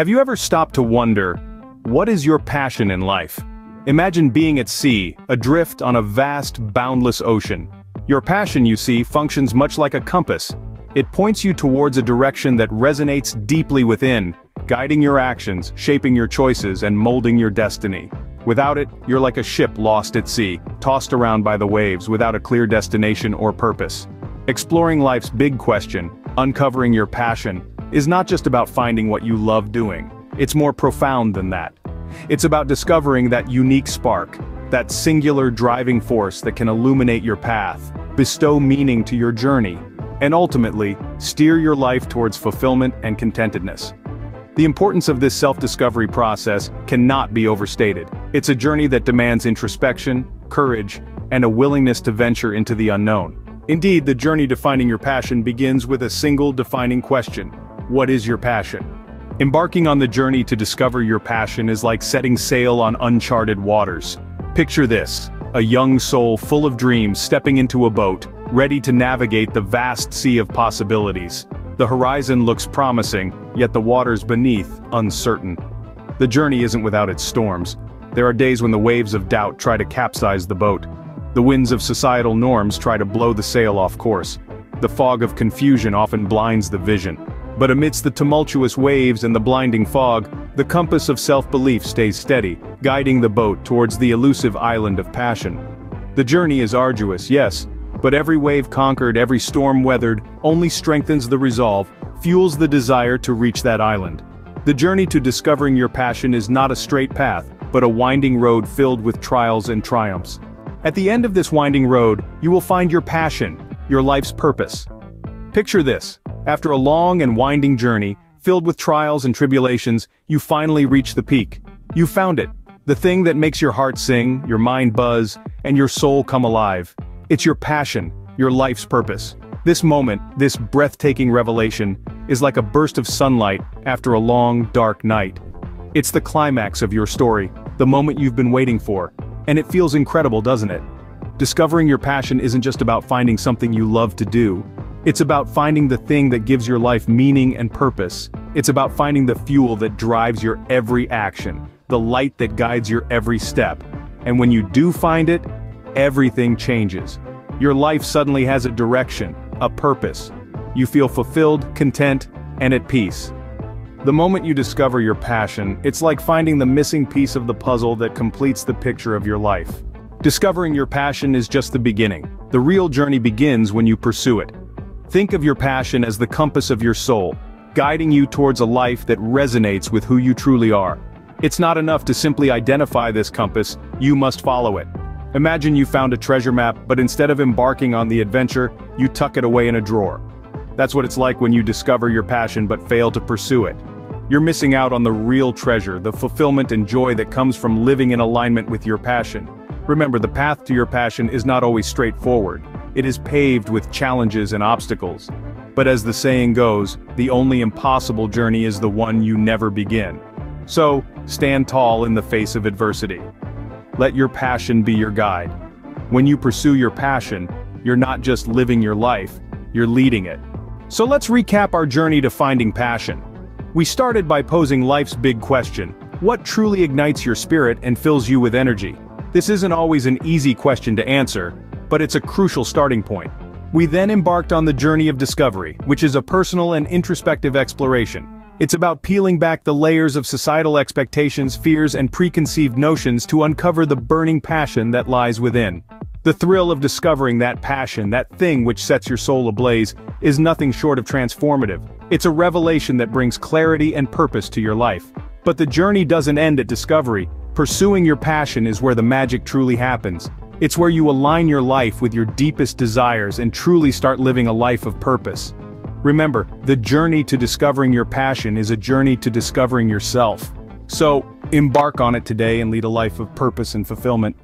Have you ever stopped to wonder, what is your passion in life? Imagine being at sea, adrift on a vast, boundless ocean. Your passion, you see, functions much like a compass. It points you towards a direction that resonates deeply within, guiding your actions, shaping your choices, and molding your destiny. Without it, you're like a ship lost at sea, tossed around by the waves without a clear destination or purpose. Exploring life's big question, uncovering your passion, is not just about finding what you love doing. It's more profound than that. It's about discovering that unique spark, that singular driving force that can illuminate your path, bestow meaning to your journey, and ultimately, steer your life towards fulfillment and contentedness. The importance of this self-discovery process cannot be overstated. It's a journey that demands introspection, courage, and a willingness to venture into the unknown. Indeed, the journey to finding your passion begins with a single defining question. What is your passion? Embarking on the journey to discover your passion is like setting sail on uncharted waters. Picture this, a young soul full of dreams stepping into a boat, ready to navigate the vast sea of possibilities. The horizon looks promising, yet the waters beneath, uncertain. The journey isn't without its storms. There are days when the waves of doubt try to capsize the boat. The winds of societal norms try to blow the sail off course. The fog of confusion often blinds the vision. But amidst the tumultuous waves and the blinding fog, the compass of self-belief stays steady, guiding the boat towards the elusive island of passion. The journey is arduous, yes, but every wave conquered, every storm weathered, only strengthens the resolve, fuels the desire to reach that island. The journey to discovering your passion is not a straight path, but a winding road filled with trials and triumphs. At the end of this winding road, you will find your passion, your life's purpose. Picture this, after a long and winding journey, filled with trials and tribulations, you finally reach the peak. You found it. The thing that makes your heart sing, your mind buzz, and your soul come alive. It's your passion, your life's purpose. This moment, this breathtaking revelation, is like a burst of sunlight after a long, dark night. It's the climax of your story, the moment you've been waiting for. And it feels incredible, doesn't it? Discovering your passion isn't just about finding something you love to do, it's about finding the thing that gives your life meaning and purpose. It's about finding the fuel that drives your every action, the light that guides your every step. And when you do find it, everything changes. Your life suddenly has a direction, a purpose. You feel fulfilled, content, and at peace. The moment you discover your passion, it's like finding the missing piece of the puzzle that completes the picture of your life. Discovering your passion is just the beginning. The real journey begins when you pursue it. Think of your passion as the compass of your soul, guiding you towards a life that resonates with who you truly are. It's not enough to simply identify this compass, you must follow it. Imagine you found a treasure map, but instead of embarking on the adventure, you tuck it away in a drawer. That's what it's like when you discover your passion but fail to pursue it. You're missing out on the real treasure, the fulfillment and joy that comes from living in alignment with your passion. Remember, the path to your passion is not always straightforward. It is paved with challenges and obstacles. But as the saying goes, the only impossible journey is the one you never begin. So, stand tall in the face of adversity. Let your passion be your guide. When you pursue your passion, you're not just living your life, you're leading it. So let's recap our journey to finding passion. We started by posing life's big question, what truly ignites your spirit and fills you with energy? This isn't always an easy question to answer, but it's a crucial starting point. We then embarked on the journey of discovery, which is a personal and introspective exploration. It's about peeling back the layers of societal expectations, fears, and preconceived notions to uncover the burning passion that lies within. The thrill of discovering that passion, that thing which sets your soul ablaze, is nothing short of transformative. It's a revelation that brings clarity and purpose to your life. But the journey doesn't end at discovery. Pursuing your passion is where the magic truly happens. It's where you align your life with your deepest desires and truly start living a life of purpose. Remember, the journey to discovering your passion is a journey to discovering yourself. So, embark on it today and lead a life of purpose and fulfillment.